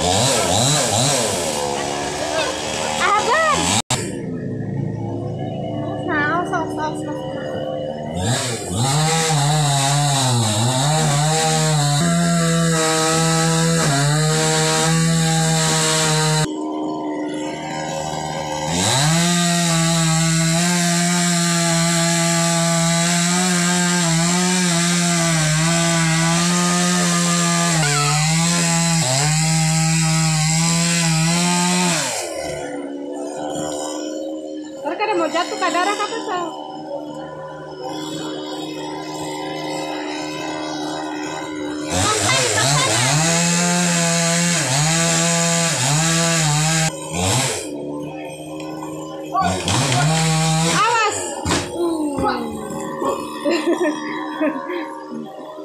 Yeah. jatuh ke darah apa tuh? Awas!